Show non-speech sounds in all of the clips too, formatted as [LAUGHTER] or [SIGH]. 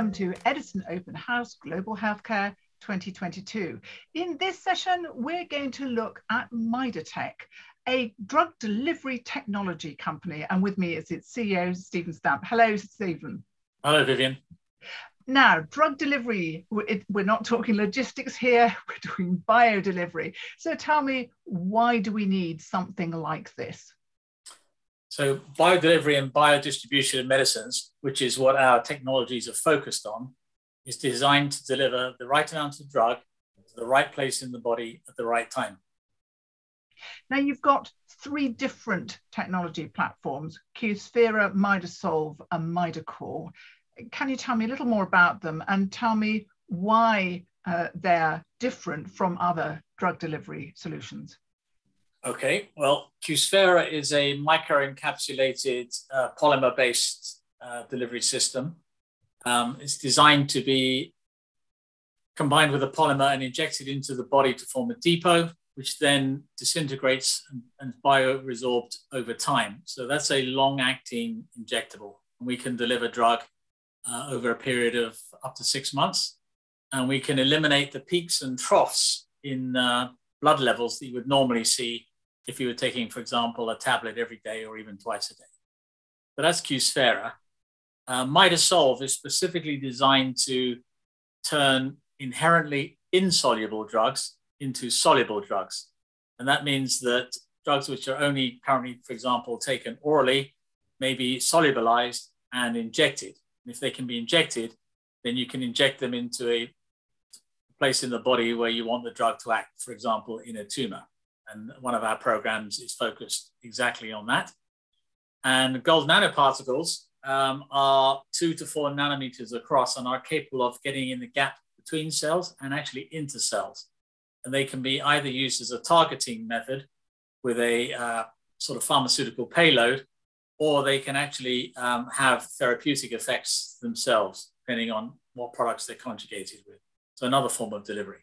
Welcome to Edison Open House Global Healthcare 2022. In this session, we're going to look at Midatech, a drug delivery technology company. And with me is its CEO, Stephen Stamp. Hello, Stephen. Hello, Vivian. Now, drug delivery, we're not talking logistics here, [LAUGHS] we're doing bio delivery. So tell me, why do we need something like this? So biodelivery and biodistribution of medicines, which is what our technologies are focused on, is designed to deliver the right amount of drug to the right place in the body at the right time. Now you've got three different technology platforms, QSphera, MidaSolve and MidaCore. Can you tell me a little more about them and tell me why uh, they're different from other drug delivery solutions? Okay, well, QSphera is a microencapsulated uh, polymer-based uh, delivery system. Um, it's designed to be combined with a polymer and injected into the body to form a depot, which then disintegrates and, and bioresorbed over time. So that's a long-acting injectable. We can deliver drug uh, over a period of up to six months, and we can eliminate the peaks and troughs in uh, blood levels that you would normally see if you were taking, for example, a tablet every day or even twice a day. But that's QSphera. Uh, MidaSolve is specifically designed to turn inherently insoluble drugs into soluble drugs. And that means that drugs which are only currently, for example, taken orally may be solubilized and injected. And if they can be injected, then you can inject them into a place in the body where you want the drug to act, for example, in a tumor. And one of our programs is focused exactly on that. And gold nanoparticles um, are two to four nanometers across and are capable of getting in the gap between cells and actually into cells. And they can be either used as a targeting method with a uh, sort of pharmaceutical payload, or they can actually um, have therapeutic effects themselves, depending on what products they're conjugated with. So another form of delivery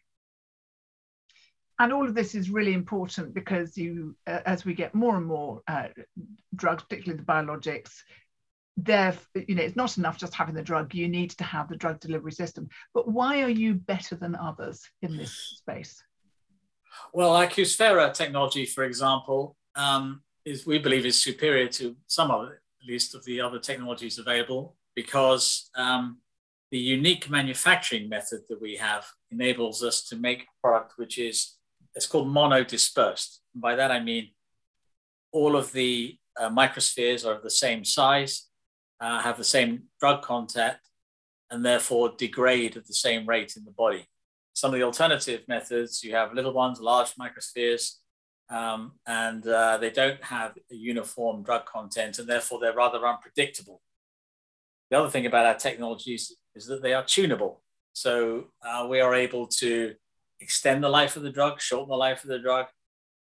and all of this is really important because you, uh, as we get more and more uh, drugs, particularly the biologics, there, you know, it's not enough just having the drug. You need to have the drug delivery system. But why are you better than others in this space? Well, our technology, for example, um, is we believe is superior to some of, at least, of the other technologies available because um, the unique manufacturing method that we have enables us to make a product which is it's called monodispersed. By that I mean all of the uh, microspheres are of the same size, uh, have the same drug content, and therefore degrade at the same rate in the body. Some of the alternative methods, you have little ones, large microspheres, um, and uh, they don't have a uniform drug content, and therefore they're rather unpredictable. The other thing about our technologies is that they are tunable. So uh, we are able to extend the life of the drug, shorten the life of the drug,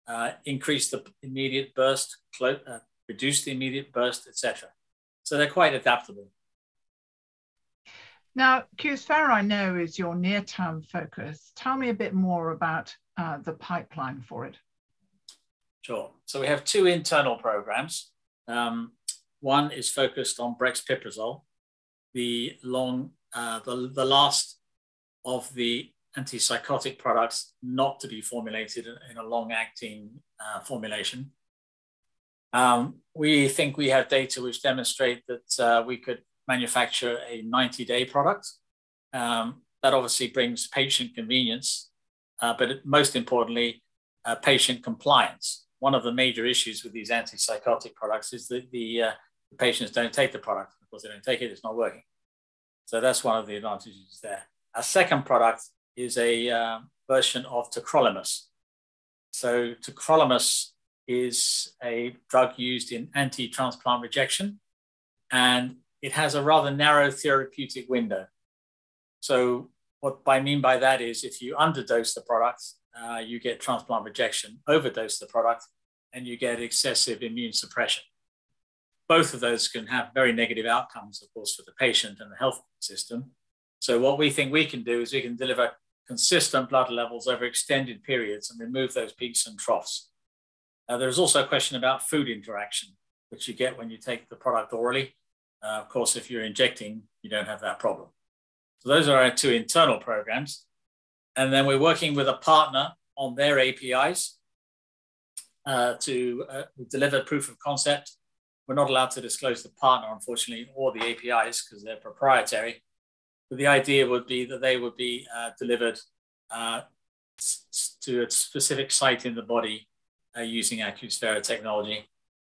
uh, increase the immediate burst, uh, reduce the immediate burst, etc. So they're quite adaptable. Now, QSphera, I know, is your near-term focus. Tell me a bit more about uh, the pipeline for it. Sure. So we have two internal programs. Um, one is focused on brexpiprazole, the long, uh, the, the last of the antipsychotic products not to be formulated in a long acting uh, formulation. Um, we think we have data which demonstrate that uh, we could manufacture a 90 day product. Um, that obviously brings patient convenience, uh, but most importantly, uh, patient compliance. One of the major issues with these antipsychotic products is that the, uh, the patients don't take the product. Of course, they don't take it, it's not working. So that's one of the advantages there. Our second product is a uh, version of tacrolimus. So tacrolimus is a drug used in anti-transplant rejection, and it has a rather narrow therapeutic window. So what I mean by that is if you underdose the product, uh, you get transplant rejection, overdose the product, and you get excessive immune suppression. Both of those can have very negative outcomes, of course, for the patient and the health system. So what we think we can do is we can deliver consistent blood levels over extended periods and remove those peaks and troughs. Uh, there's also a question about food interaction, which you get when you take the product orally. Uh, of course, if you're injecting, you don't have that problem. So those are our two internal programs. And then we're working with a partner on their APIs uh, to uh, deliver proof of concept. We're not allowed to disclose the partner, unfortunately, or the APIs because they're proprietary. But the idea would be that they would be uh, delivered uh, to a specific site in the body uh, using our QSphera technology.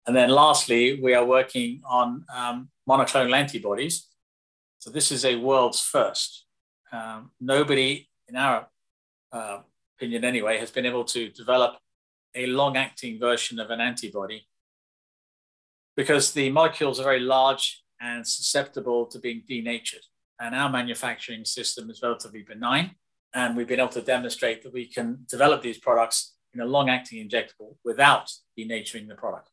And then lastly, we are working on um, monoclonal antibodies. So this is a world's first. Um, nobody, in our uh, opinion anyway, has been able to develop a long-acting version of an antibody because the molecules are very large and susceptible to being denatured. And our manufacturing system is relatively benign. And we've been able to demonstrate that we can develop these products in a long-acting injectable without denaturing the product.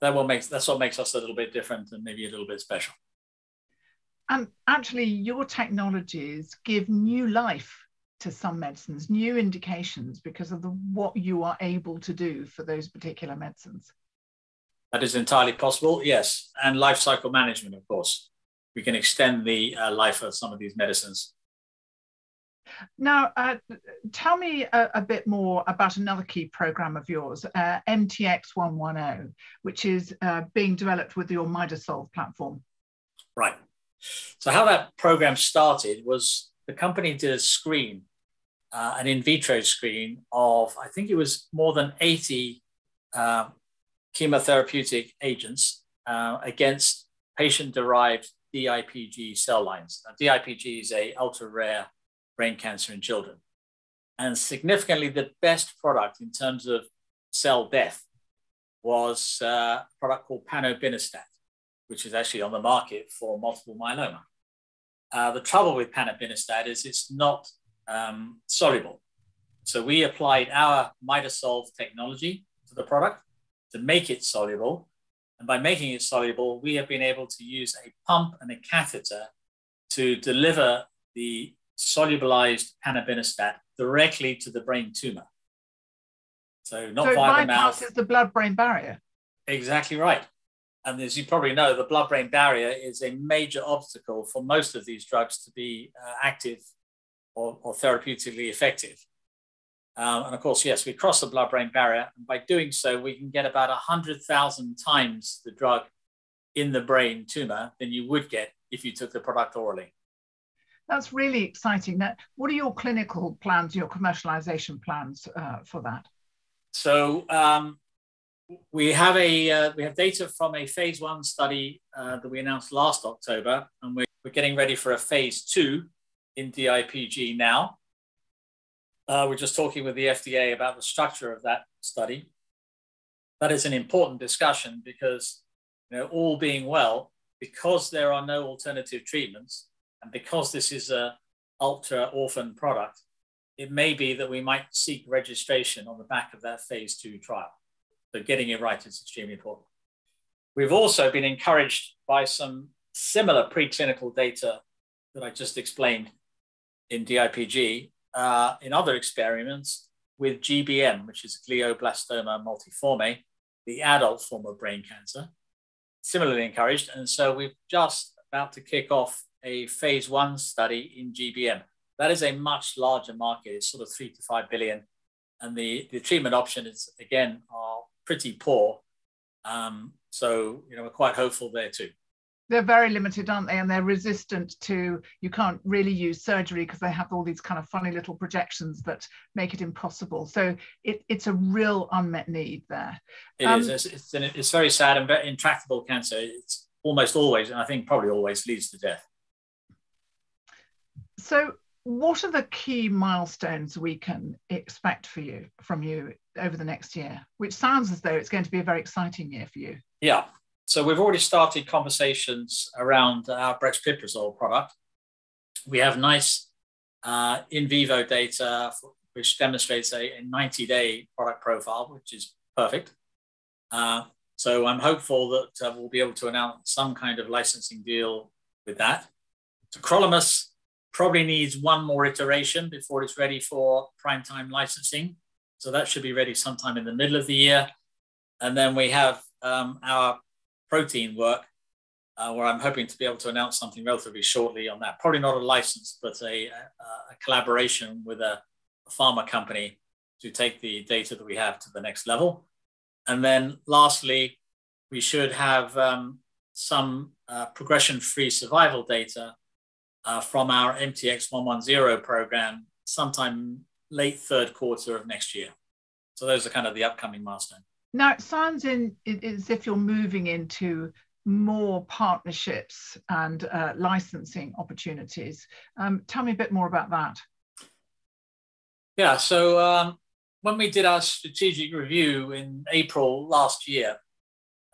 That what makes that's what makes us a little bit different and maybe a little bit special. And actually, your technologies give new life to some medicines, new indications because of the, what you are able to do for those particular medicines. That is entirely possible, yes. And life cycle management, of course. We can extend the uh, life of some of these medicines. Now, uh, tell me a, a, bit more about another key program of yours, uh, MTX110, which is uh, being developed with your MidaSolve platform. Right. So, how that program started was the company did a screen, uh, an in vitro screen of, I think it was more than 80 uh, chemotherapeutic agents uh, against patient derived DIPG cell lines. Now, DIPG is a ultra rare brain cancer in children. And significantly, the best product in terms of cell death was uh, a product called panobinostat, which is actually on the market for multiple myeloma. Uh, the trouble with panobinostat is it's not um, soluble. So we applied our MidaSolve technology to the product to make it soluble. And by making it soluble, we have been able to use a pump and a catheter to deliver the solubilized panobinostat directly to the brain tumor. So not so via the mouth. the blood-brain barrier. Exactly right. And as you probably know, the blood brain barrier is a major obstacle for most of these drugs to be uh, active or, or, therapeutically effective. Um, and of course, yes, we cross the blood brain barrier. And by doing so, we can get about 100,000 times the drug in the brain tumor than you would get if you took the product orally. That's really exciting. Now, what are your clinical plans, your commercialization plans uh, for that? So, um, we have a uh, we have data from a phase one study uh, that we announced last October, and we're, we're getting ready for a phase two in DIPG now. Uh, we're just talking with the FDA about the structure of that study. That is an important discussion because, you know, all being well, because there are no alternative treatments, and because this is a ultra orphan product, it may be that we might seek registration on the back of that phase two trial. So getting it right is extremely important. We've also been encouraged by some similar preclinical data that I just explained in DIPG uh, in other experiments with GBM, which is glioblastoma multiforme, the adult form of brain cancer. Similarly encouraged. And so we're just about to kick off a phase one study in GBM. That is a much larger market. It's sort of three to five billion. And the, the treatment options, again, are pretty poor. Um, so, you know, we're quite hopeful there too. They're very limited, aren't they? And they're resistant to, you can't really use surgery because they have all these kind of funny little projections that make it impossible. So it, it's a real unmet need there. It um, is. It's, it's, it's, very sad and very intractable cancer. It's almost always, and I think probably always leads to death. So what are the key milestones we can expect for you from you over the next year which sounds as though it's going to be a very exciting year for you yeah so we've already started conversations around our brexpiprazole product we have nice uh, in vivo data for, which demonstrates a, a 90 day product profile which is perfect uh, so i'm hopeful that uh, we'll be able to announce some kind of licensing deal with that tacrolimus probably needs one more iteration before it's ready for prime time licensing. So that should be ready sometime in the middle of the year. And then we have um, our protein work, uh, where I'm hoping to be able to announce something relatively shortly on that. Probably not a license, but a, a, collaboration with a, a pharma company to take the data that we have to the next level. And then lastly, we should have um, some uh, progression-free survival data uh, from our MTX110 program sometime late third quarter of next year. So those are kind of the upcoming milestones. Now it sounds in, as if you're moving into more partnerships and uh, licensing opportunities. Um, tell me a bit more about that. Yeah, so um, when we did our strategic review in April last year,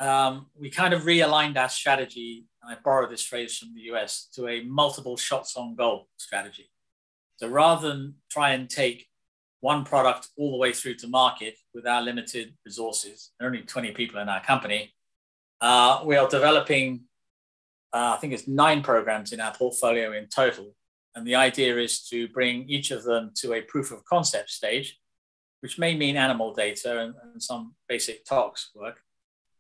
um, we kind of realigned our strategy. And I borrow this phrase from the US to a multiple shots on goal strategy. So rather than try and take one product all the way through to market with our limited resources, there are only 20 people in our company, uh, we are developing, uh, I think it's nine programs in our portfolio in total. And the idea is to bring each of them to a proof of concept stage, which may mean animal data and, and some basic tox work,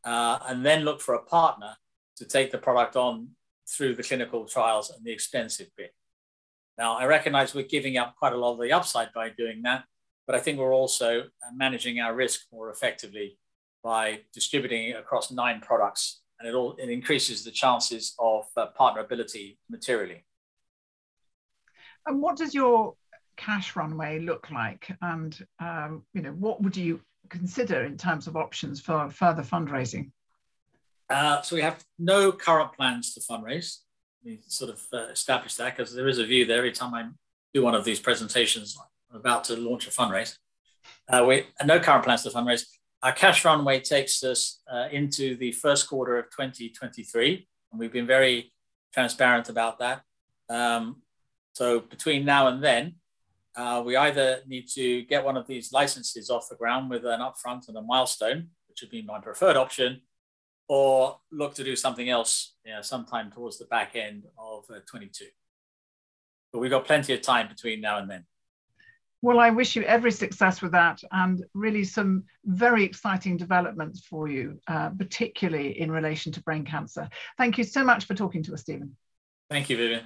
uh, and then look for a partner to take the product on through the clinical trials and the expensive bit. Now, I recognize we're giving up quite a lot of the upside by doing that, but I think we're also managing our risk more effectively by distributing it across nine products, and it all it increases the chances of uh, partnerability materially. And what does your cash runway look like? And um, you know, what would you consider in terms of options for further fundraising? Uh, so we have no current plans to fundraise. Sort of uh, established that because there is a view there every time I do one of these presentations. I'm about to launch a fundraise. Uh, we no current plans to fundraise. Our cash runway takes us uh, into the first quarter of 2023, and we've been very transparent about that. Um, so between now and then, uh, we either need to get one of these licenses off the ground with an upfront and a milestone, which would be my preferred option, or look to do something else you know, sometime towards the back end of uh, 22. But we've got plenty of time between now and then. Well, I wish you every success with that and really some very exciting developments for you, uh, particularly in relation to brain cancer. Thank you so much for talking to us, Stephen. Thank you, Vivian.